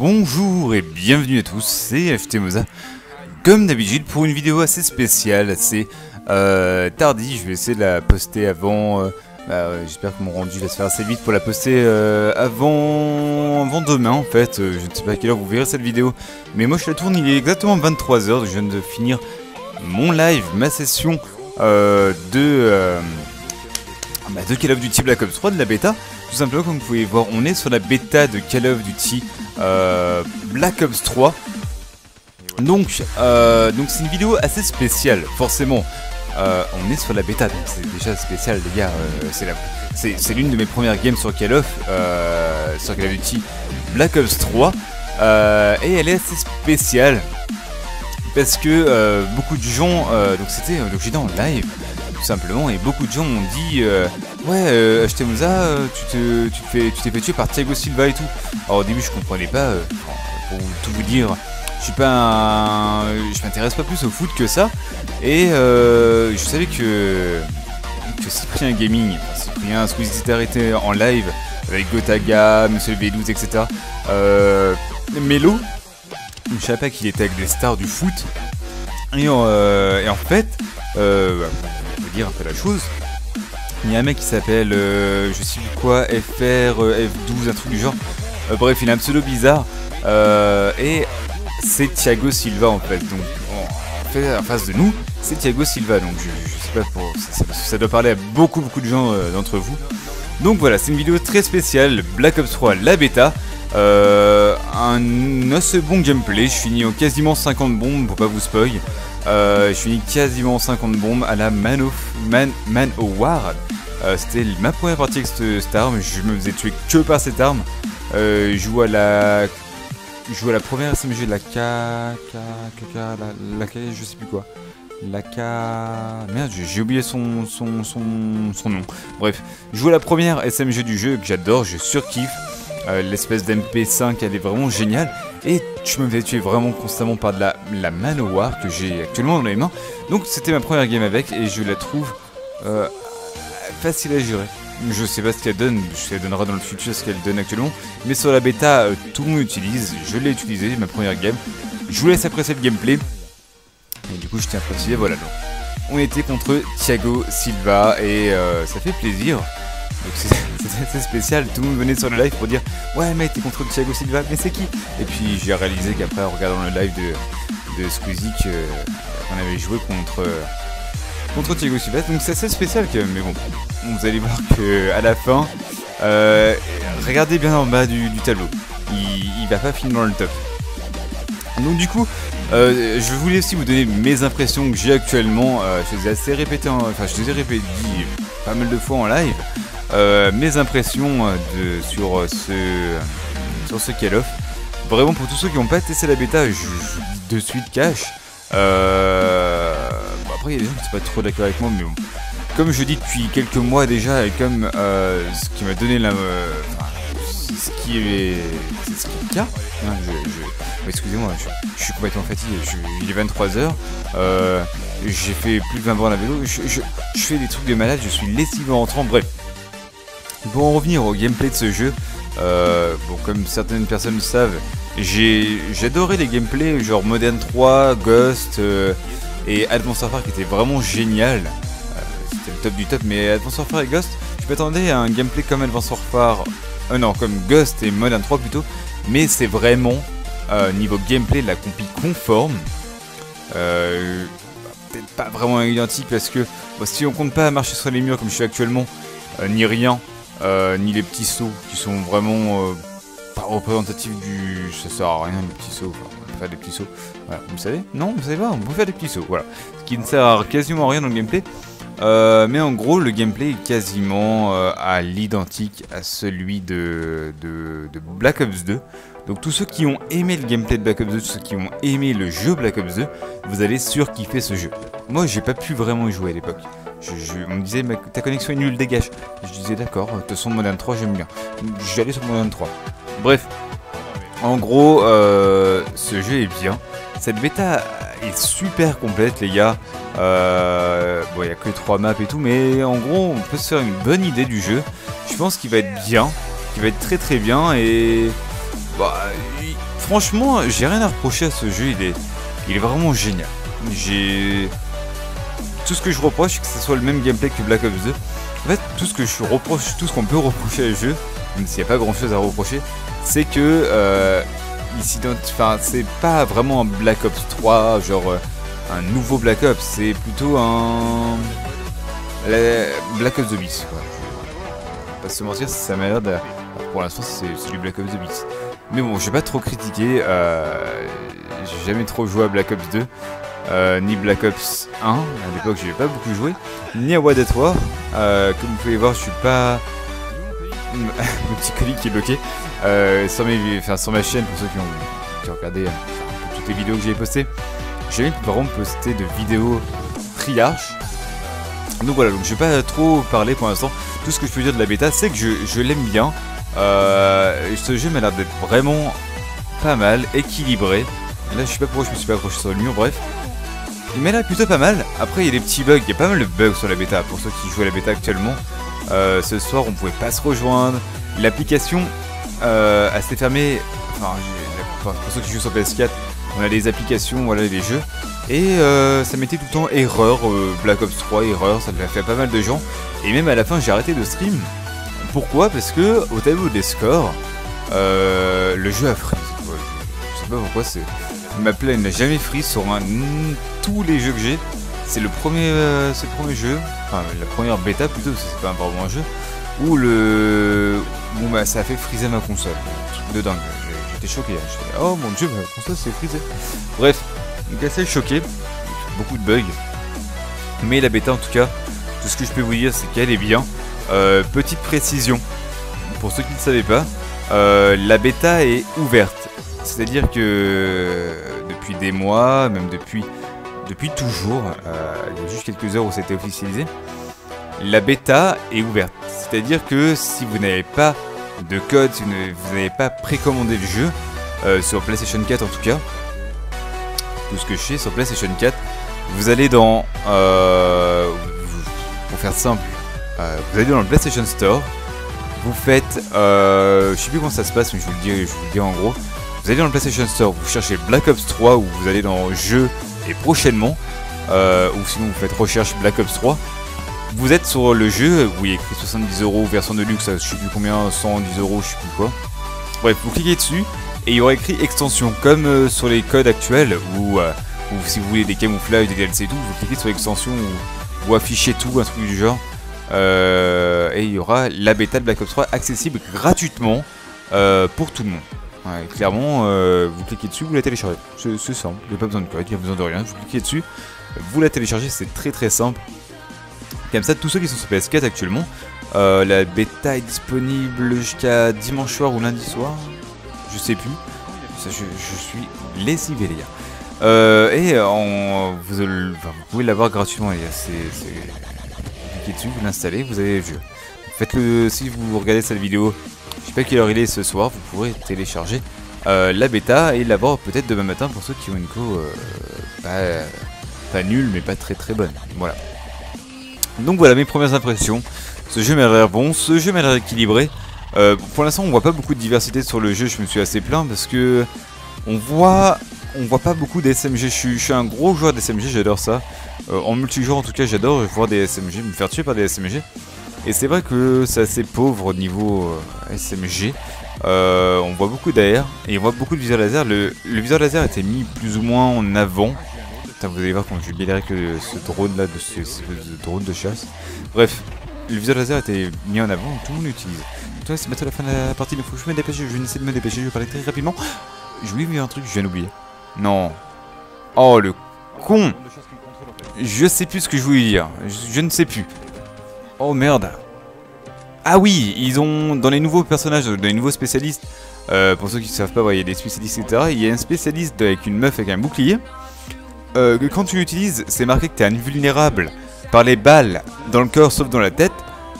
Bonjour et bienvenue à tous, c'est FTMoza. Comme d'habitude pour une vidéo assez spéciale, assez euh, tardive, je vais essayer de la poster avant... Euh, bah, J'espère que mon rendu va se faire assez vite pour la poster euh, avant... avant demain en fait. Euh, je ne sais pas à quelle heure vous verrez cette vidéo. Mais moi je la tourne, il est exactement 23h, je viens de finir mon live, ma session de... Bah, de Call of Duty Black Ops 3 de la bêta. Tout simplement, comme vous pouvez voir, on est sur la bêta de Call of Duty euh, Black Ops 3. Donc, euh, donc c'est une vidéo assez spéciale, forcément. Euh, on est sur la bêta, donc c'est déjà spécial, les gars. c'est l'une de mes premières games sur Call of, sur Call of Duty Black Ops 3, et elle est assez spéciale parce que beaucoup de gens, donc c'était, donc j'étais en live tout simplement. Et beaucoup de gens m'ont dit euh, Ouais, euh, euh, tu te, tu, fais, tu t'es fait tuer par Thiago Silva et tout. Alors au début, je comprenais pas. Euh, pour tout vous dire, je suis pas un, je m'intéresse pas plus au foot que ça. Et je savais que, que Cyprien Gaming, Cyprien Squeezie s'était arrêté en live avec Gotaga, Monsieur V12, etc. Euh, Melo, je savais pas qu'il était avec des stars du foot. Et, et en fait, euh, dire un peu la chose. Il y a un mec qui s'appelle, euh, je sais plus quoi, FR, euh, F12, un truc du genre. Euh, bref, il a un pseudo bizarre. et c'est Thiago Silva en fait. Donc, en fait, en face de nous, c'est Thiago Silva. Donc, je, sais pas, pour, ça, doit parler à beaucoup, beaucoup de gens d'entre vous. Donc voilà, c'est une vidéo très spéciale, Black Ops 3, la bêta. un assez bon gameplay, je finis au quasiment 50 bombes pour pas vous spoil. Euh, je finis quasiment 50 bombes à la Man of Man, Man War. Euh, C'était ma première partie avec cette, arme. Je me faisais tuer que par cette arme. Euh, je joue à la joue à la première SMG de la K, K, K, K la, K, je sais plus quoi. La K... Merde, j'ai oublié son, son, son, son, nom. Bref, je joue à la première SMG du jeu que j'adore, je surkiffe. L'espèce d'MP5, elle est vraiment géniale. Et je me fais tuer vraiment constamment par de la, la que j'ai actuellement dans les mains. Donc c'était ma première game avec et je la trouve euh, facile à gérer. Je sais pas ce qu'elle donne, je qu'elle donnera dans le futur ce qu'elle donne actuellement. Mais sur la bêta, euh, tout le monde utilise, je l'ai utilisé, ma première game. Je vous laisse apprécier le gameplay. Et du coup je tiens à préciser, voilà. Donc, on était contre Thiago Silva et ça fait plaisir. C'est assez spécial, tout le monde venait sur le live pour dire Ouais mec t'es contre Thiago Silva, mais c'est qui? Et puis j'ai réalisé qu'après en regardant le live de, de Squeezie qu'on avait joué contre, contre Thiago Silva. Donc c'est assez spécial même, mais bon, vous allez voir que à la fin, euh, regardez bien en bas du, tableau, il, va pas finir dans le top. Donc du coup, euh, je voulais aussi vous donner mes impressions que j'ai actuellement. Euh, je les ai assez répétées, enfin je les ai répétées pas mal de fois en live. Euh, mes impressions euh, sur euh, ce sur ce. Vraiment pour tous ceux qui n'ont pas testé la bêta, je, je de suite. Euh, bon après il y a des gens qui sont pas trop d'accord avec moi, mais bon. Comme je dis depuis quelques mois déjà, et comme ce qui m'a donné la, ce qui est, ce qui est le cas. Hein, excusez-moi, je, suis complètement fatigué. Il est 23h. Euh, j'ai fait plus de 20 bornes à vélo. Je, je, fais des trucs de malade. Je suis lessivé en rentrant. Bref. Pour en revenir au gameplay de ce jeu, euh, comme certaines personnes le savent, j'ai adoré les gameplays genre Modern 3, Ghost euh, et Advanced Warfare qui étaient vraiment génial. Euh, C'était le top du top, mais Advanced Warfare et Ghost, je m'attendais à un gameplay comme Advanced Warfare, non, comme Ghost et Modern 3 plutôt, mais c'est vraiment niveau gameplay la compie conforme. Peut-être pas vraiment identique parce que si on compte pas marcher sur les murs comme je suis actuellement, ni rien, ni les petits sauts qui sont vraiment euh, pas représentatifs du. Ça sert à rien les petits sauts. Enfin, on peut faire des petits sauts. Voilà, vous savez? Non, vous savez pas On peut faire des petits sauts. Voilà. Ce qui ne sert à quasiment rien dans le gameplay. Euh, mais en gros, le gameplay est quasiment euh, à l'identique à celui de, de, de, Black Ops 2. Donc tous ceux qui ont aimé le gameplay de Black Ops 2, tous ceux qui ont aimé le jeu Black Ops 2, vous allez surkiffer ce jeu. Moi, j'ai pas pu vraiment y jouer à l'époque. On me disait, ta connexion est nulle, dégage. Je disais, d'accord, de toute façon, Modern 3, j'aime bien. J'allais sur Modern 3. Bref, en gros, euh, ce jeu est bien. Cette bêta est super complète, les gars. Euh, bon, il n'y a que 3 maps et tout, mais en gros, on peut se faire une bonne idée du jeu. Je pense qu'il va être bien, qu'il va être très très bien et. Bah, franchement, j'ai rien à reprocher à ce jeu, il est, il est vraiment génial. J'ai... Tout ce que je reproche, que ce soit le même gameplay que Black Ops 2. En fait, tout ce que je reproche, tout ce qu'on peut reprocher à ce jeu, même s'il n'y a pas grand chose à reprocher, c'est que euh, enfin, c'est pas vraiment un Black Ops 3, genre euh, un nouveau Black Ops, c'est plutôt un Black Ops 2 bis. Quoi. Pas se mentir, ça m'a l'air de... Pour l'instant, c'est du Black Ops 2 bis. Mais bon, je vais pas trop critiquer. Euh, j'ai jamais trop joué à Black Ops 2. Euh, ni Black Ops 1, à l'époque j'ai pas beaucoup joué, ni à World at War. Euh, comme vous pouvez voir, je suis pas. Mon petit colis qui est bloqué. Euh, ma chaîne, pour ceux qui ont, regardé toutes les vidéos que j'ai postées, j'ai vraiment posté de vidéos triarches. Donc voilà, donc je vais pas trop parler pour l'instant. Tout ce que je peux dire de la bêta, c'est que je, je l'aime bien. Euh, ce jeu m'a l'air d'être vraiment pas mal, équilibré. Là, je sais pas pourquoi je me suis pas accroché sur le mur, bref. Il m'a l'air plutôt pas mal. Après, il y a des petits bugs. Il y a pas mal de bugs sur la bêta. Pour ceux qui jouent à la bêta actuellement, euh, ce soir, on pouvait pas se rejoindre. L'application euh, s'est fermée. Enfin, pour ceux qui jouent sur PS4, on a des applications, voilà, des jeux. Et euh, ça mettait tout le temps erreur, euh, Black Ops 3, erreur, ça l'a fait pas mal de gens. Et même à la fin, j'ai arrêté de stream. Pourquoi? Parce que au tableau des scores, euh, le jeu a freeze. Je sais pas pourquoi, c'est ma n'a jamais freeze sur un, tous les jeux que j'ai. C'est le premier, c'est le premier jeu, enfin la première bêta plutôt, c'est pas vraiment un jeu, où le, bon bah ça a fait freezer ma console, de dingue. J'étais choqué, hein. j'étais oh mon dieu, ma console s'est frisé. Bref, donc assez choqué, beaucoup de bugs. Mais la bêta en tout cas, tout ce que je peux vous dire c'est qu'elle est bien. Euh, petite précision, pour ceux qui ne savaient pas, euh, la bêta est ouverte. C'est-à-dire que depuis des mois, même depuis, depuis toujours, euh, il y a juste quelques heures où c'était officialisé, la bêta est ouverte. C'est-à-dire que si vous n'avez pas de code, si vous n'avez pas précommandé le jeu, sur PlayStation 4 en tout cas, tout ce que je sais sur PlayStation 4. Vous allez dans... Euh, pour faire simple, euh, vous allez dans le PlayStation Store. Vous faites... Euh, je sais plus comment ça se passe, mais je vous le dis, je vous le dis en gros. Vous allez dans le PlayStation Store, vous cherchez Black Ops 3 ou vous allez dans Jeux et prochainement. Euh, ou sinon vous faites recherche Black Ops 3. Vous êtes sur le jeu où il a écrit 70 euros, version de luxe, je sais plus combien, 110 euros, je sais plus quoi. Bref, vous cliquez dessus, et il y aura écrit extension, comme euh, sur les codes actuels, où, euh, si vous voulez des camouflages, des DLC et tout, vous cliquez sur extension ou, ou affichez tout, un truc du genre. Et il y aura la bêta de Black Ops 3 accessible gratuitement pour tout le monde. Clairement, vous cliquez dessus, vous la téléchargez. C'est simple, il n'y a pas besoin de code, il n'y a besoin de rien. Vous cliquez dessus, vous la téléchargez, c'est très très simple. Comme ça, tous ceux qui sont sur PS4 actuellement, la bêta est disponible jusqu'à dimanche soir ou lundi soir, je sais plus. je, suis lessivé les gars. Euh, et vous, pouvez l'avoir gratuitement les gars. Vous cliquez dessus, vous l'installez, vous avez le jeu. Faites-le si vous regardez cette vidéo. Je sais pas quelle heure il est ce soir, vous pourrez télécharger euh, la bêta et l'avoir peut-être demain matin pour ceux qui ont une co euh, pas, nulle mais pas très très bonne. Voilà. Donc voilà mes premières impressions. Ce jeu m'a l'air bon, ce jeu m'a l'air équilibré. Euh, pour l'instant, on voit pas beaucoup de diversité sur le jeu. Je me suis assez plaint parce que on voit, on voit pas beaucoup des SMG. Je suis, un gros joueur des SMG, j'adore ça. En multijoueur, en tout cas, j'adore voir des SMG, me faire tuer par des SMG. Et c'est vrai que c'est assez pauvre au niveau euh, SMG. on voit beaucoup d'AR et on voit beaucoup de viseur laser. Le, le viseur laser était mis plus ou moins en avant. vous allez voir quand je vais avec ce drone là, ce, drone de chasse. Bref, le viseur laser était mis en avant, tout le monde l'utilise c'est bientôt la fin de la partie, il faut que je me dépêche, je vais essayer de me dépêcher, je vais parler très rapidement. Je voulais dire un truc, je viens d'oublier. Non. Oh le con Je sais plus ce que je voulais dire, je, ne sais plus. Oh merde. Ah oui, ils ont, dans les nouveaux personnages, dans les nouveaux spécialistes, euh, pour ceux qui ne savent pas, il y a des spécialistes, etc. Il y a un spécialiste avec une meuf avec un bouclier. Euh, quand tu l'utilises, c'est marqué que tu es invulnérable par les balles dans le corps sauf dans la tête.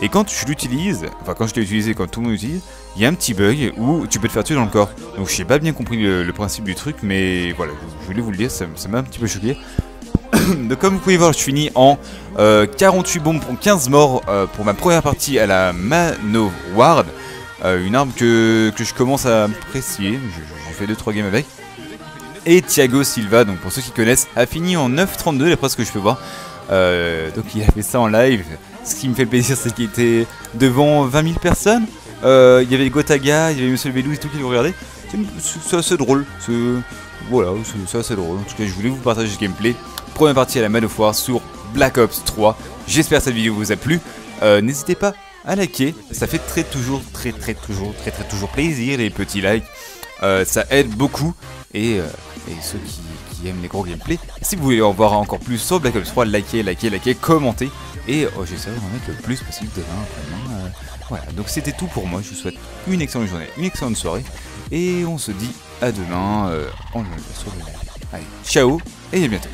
Et quand tu l'utilises, enfin quand je l'ai utilisé, quand tout le monde l'utilise, il y a un petit bug où tu peux te faire tuer dans le corps. Donc je n'ai pas bien compris le, principe du truc, mais voilà, je voulais vous le dire, ça m'a un petit peu choqué. Donc comme vous pouvez voir, je finis en 48 euh, bombes pour 15 morts euh, pour ma première partie à la Manoward. une arme que, que, je commence à apprécier, j'ai fait 2-3 games avec. Et Thiago Silva, donc pour ceux qui connaissent, a fini en 9.32 d'après ce que je peux voir. donc il a fait ça en live. Ce qui me fait plaisir, c'est qu'il était devant 20 000 personnes. Il y avait Gotaga, il y avait Monsieur Velou et tout qui le regardaient. C'est assez drôle. Voilà, c'est assez drôle. En tout cas, je voulais vous partager ce gameplay. Première partie à la Man of War sur Black Ops 3. J'espère que cette vidéo vous a plu. Euh, n'hésitez pas à liker, ça fait très toujours, très très toujours, très très toujours plaisir les petits likes. Euh, ça aide beaucoup et, euh, ceux qui, aiment les gros gameplays, si vous voulez en voir encore plus sur Black Ops 3, likez, likez, likez, commentez et oh, j'essaierai d'en mettre le plus possible demain. voilà, donc c'était tout pour moi. Je vous souhaite une excellente journée, une excellente soirée et on se dit à demain sur le live. Allez, ciao et à bientôt.